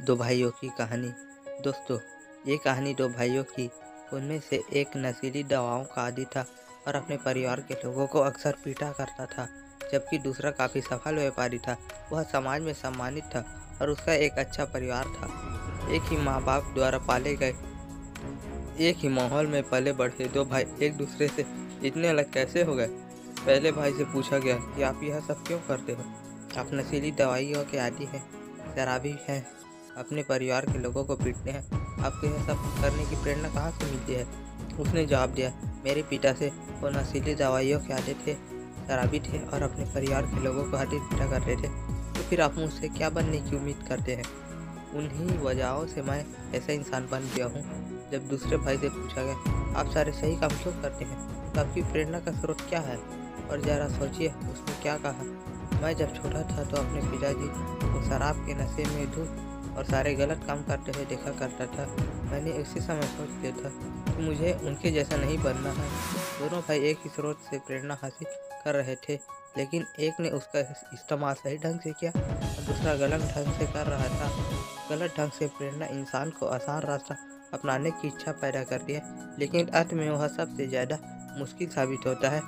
दो भाइयों की कहानी। दोस्तों, ये कहानी दो भाइयों की। उनमें से एक नशीली दवाओं का आदि था और अपने परिवार के लोगों को अक्सर पीटा करता था, जबकि दूसरा काफ़ी सफल व्यापारी था। वह समाज में सम्मानित था और उसका एक अच्छा परिवार था। एक ही माँ बाप द्वारा पाले गए, एक ही माहौल में पले बढ़े दो भाई एक दूसरे से इतने अलग कैसे हो गए? पहले भाई से पूछा गया कि आप यह सब क्यों करते हो? आप नशीली दवाइयों के आदि हैं, शराबी हैं अपने परिवार के लोगों को पीटते हैं। आपको यह सब करने की प्रेरणा कहाँ से मिलती है? उसने जवाब दिया, मेरे पिता से वो नशीली दवाइयों के आते थे, शराबी थे और अपने परिवार के लोगों को हटी पीटा कर रहे थे। तो फिर आप मुझसे क्या बनने की उम्मीद करते हैं? उन्हीं वजहों से मैं ऐसा इंसान बन गया हूँ, जब दूसरे भाई से पूछा गया, आप सारे सही काम क्यों करते हैं? तो आपकी प्रेरणा का स्रोत क्या है? और ज़रा सोचिए, उसने क्या कहा? मैं जब छोटा था तो अपने पिताजी को शराब के नशे में धूप और सारे गलत काम करते हुए देखा करता था। मैंने उसी समय सोच लिया था कि मुझे उनके जैसा नहीं बनना है। दोनों भाई एक ही स्रोत से प्रेरणा हासिल कर रहे थे, लेकिन एक ने उसका इस्तेमाल सही ढंग से किया और दूसरा गलत ढंग से कर रहा था। गलत ढंग से प्रेरणा इंसान को आसान रास्ता अपनाने की इच्छा पैदा करती है, लेकिन अंत में वह सबसे ज़्यादा मुश्किल साबित होता है।